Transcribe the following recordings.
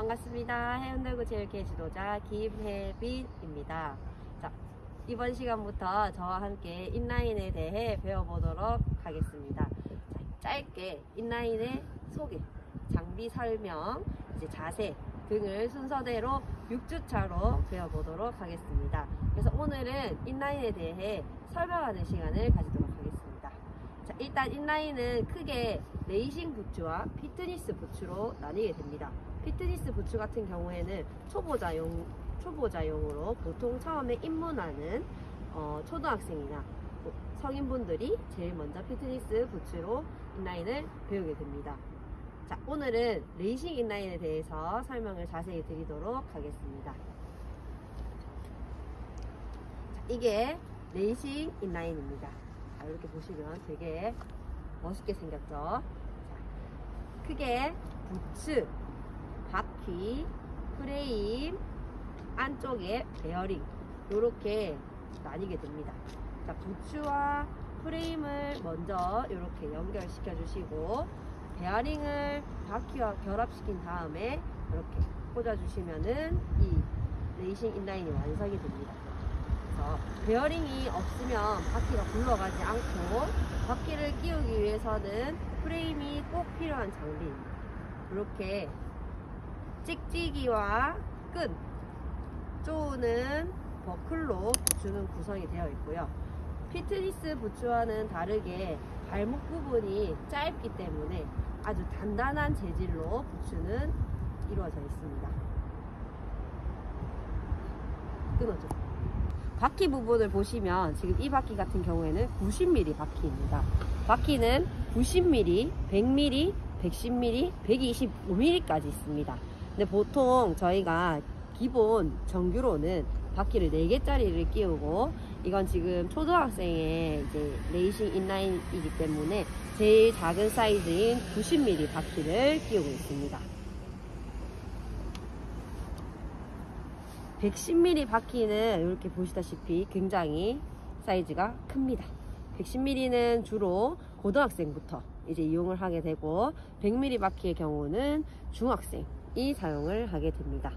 반갑습니다. 해운대구 제일계 지도자 김혜빈입니다. 자, 이번 시간부터 저와 함께 인라인에 대해 배워보도록 하겠습니다. 자, 짧게 인라인의 소개, 장비 설명, 이제 자세 등을 순서대로 6주차로 배워보도록 하겠습니다. 그래서 오늘은 인라인에 대해 설명하는 시간을 가지도록 하겠습니다. 자, 일단 인라인은 크게 레이싱 부츠와 피트니스 부츠로 나뉘게 됩니다. 피트니스 부츠 같은 경우에는 초보자용, 초보자용으로 보통 처음에 입문하는 어, 초등학생이나 뭐 성인분들이 제일 먼저 피트니스 부츠로 인라인을 배우게 됩니다. 자, 오늘은 레이싱 인라인에 대해서 설명을 자세히 드리도록 하겠습니다. 자, 이게 레이싱 인라인입니다. 자, 이렇게 보시면 되게 멋있게 생겼죠? 자, 크게 부츠, 바퀴, 프레임, 안쪽에 베어링 이렇게 나뉘게 됩니다. 자, 부츠와 프레임을 먼저 이렇게 연결시켜 주시고 베어링을 바퀴와 결합시킨 다음에 이렇게 꽂아 주시면은 이 레이싱 인라인이 완성이 됩니다. 그래서 베어링이 없으면 바퀴가 굴러가지 않고 바퀴를 끼우기 위해서는 프레임이 꼭 필요한 장비입니다. 이렇게 찍찍이와 끈, 쪼는 버클로 부츠는 구성이 되어 있고요. 피트니스 부츠와는 다르게 발목 부분이 짧기 때문에 아주 단단한 재질로 부츠는 이루어져 있습니다. 끊어져. 바퀴 부분을 보시면 지금 이 바퀴 같은 경우에는 90mm 바퀴입니다. 바퀴는 90mm, 100mm, 110mm, 125mm까지 있습니다. 근데 보통 저희가 기본 정규로는 바퀴를 4개짜리를 끼우고 이건 지금 초등학생의 이제 레이싱 인라인이기 때문에 제일 작은 사이즈인 90mm 바퀴를 끼우고 있습니다. 110mm 바퀴는 이렇게 보시다시피 굉장히 사이즈가 큽니다. 110mm는 주로 고등학생부터 이제 이용을 하게 되고 100mm 바퀴의 경우는 중학생 이 사용을 하게 됩니다.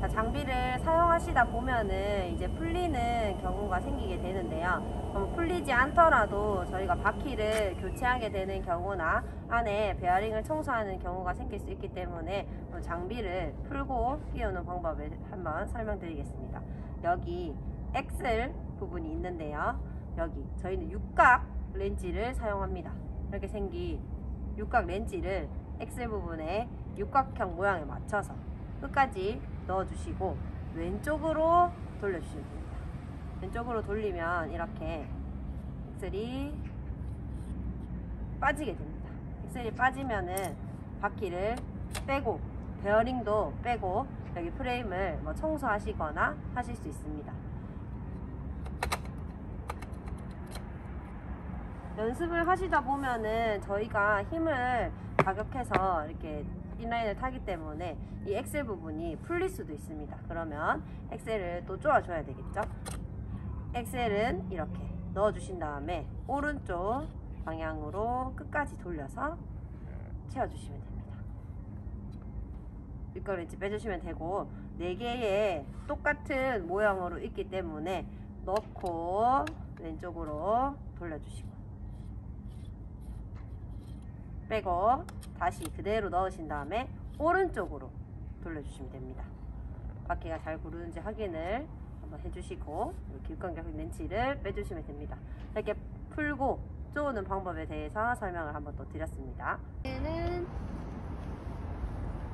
자, 장비를 사용하시다 보면은 이제 풀리는 경우가 생기게 되는데요. 그럼 풀리지 않더라도 저희가 바퀴를 교체하게 되는 경우나 안에 베어링을 청소하는 경우가 생길 수 있기 때문에 장비를 풀고 끼우는 방법을 한번 설명드리겠습니다. 여기 엑셀 부분이 있는데요. 여기 저희는 육각 렌치를 사용합니다. 이렇게 생긴 육각 렌치를 엑셀 부분에 육각형 모양에 맞춰서 끝까지 넣어주시고 왼쪽으로 돌려주시면 됩니다. 왼쪽으로 돌리면 이렇게 엑셀이 빠지게 됩니다. 엑셀이 빠지면은 바퀴를 빼고 베어링도 빼고 여기 프레임을 뭐 청소하시거나 하실 수 있습니다. 연습을 하시다 보면은 저희가 힘을 가격해서 이렇게 인라인을 타기 때문에 이 엑셀 부분이 풀릴 수도 있습니다. 그러면 엑셀을 또 쪼아줘야 되겠죠? 엑셀은 이렇게 넣어주신 다음에 오른쪽 방향으로 끝까지 돌려서 채워주시면 됩니다. 윗걸렌치 빼주시면 되고 4개의 똑같은 모양으로 있기 때문에 넣고 왼쪽으로 돌려주시고 빼고 다시 그대로 넣으신 다음에 오른쪽으로 돌려주시면 됩니다. 바퀴가 잘 구르는지 확인을 한번 해주시고 육각형 렌치를 빼주시면 됩니다. 이렇게 풀고 쪼는 방법에 대해서 설명을 한번 또 드렸습니다. 얘는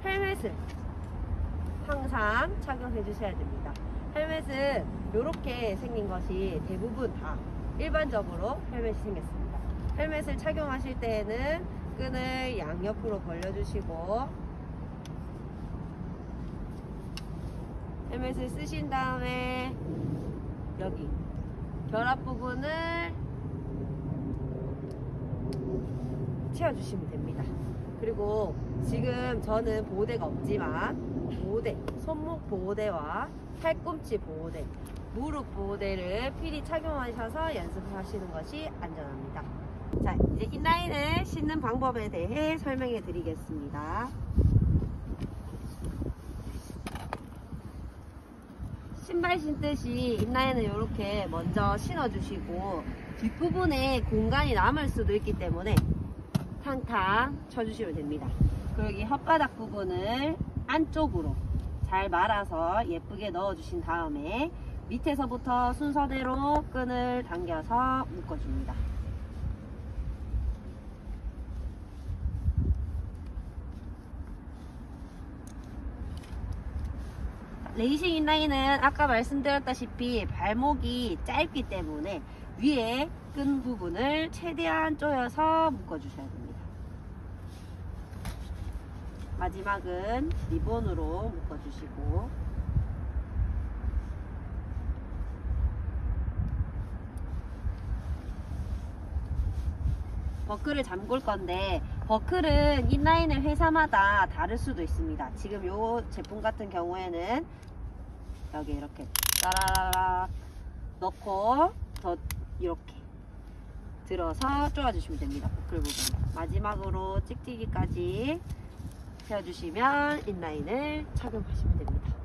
헬멧을 항상 착용해 주셔야 됩니다. 헬멧은 이렇게 생긴 것이 대부분 다 일반적으로 헬멧이 생겼습니다. 헬멧을 착용하실 때에는 끈을 양옆으로 벌려주시고 헬멧을 쓰신 다음에 여기 결합 부분을 채워주시면 됩니다. 그리고 지금 저는 보호대가 없지만 보호대, 손목 보호대와 팔꿈치 보호대, 무릎 보호대를 필히 착용하셔서 연습을 하시는 것이 안전합니다. 자, 이제 인라인을 신는 방법에 대해 설명해 드리겠습니다. 신발 신듯이 인라인을 이렇게 먼저 신어주시고 뒷부분에 공간이 남을 수도 있기 때문에 탕탕 쳐주시면 됩니다. 그리고 혓바닥 부분을 안쪽으로 잘 말아서 예쁘게 넣어주신 다음에 밑에서부터 순서대로 끈을 당겨서 묶어줍니다. 레이싱 인라인은 아까 말씀드렸다시피 발목이 짧기 때문에 위에 끈 부분을 최대한 조여서 묶어주셔야 됩니다. 마지막은 리본으로 묶어주시고 버클을 잠글 건데 버클은 인라인의 회사마다 다를 수도 있습니다. 지금 요 제품 같은 경우에는 여기 이렇게 따라락 넣고 더 이렇게 들어서 쪼아주시면 됩니다. 버클 부분 마지막으로 찍찍이까지 세워주시면 인라인을 착용하시면 됩니다.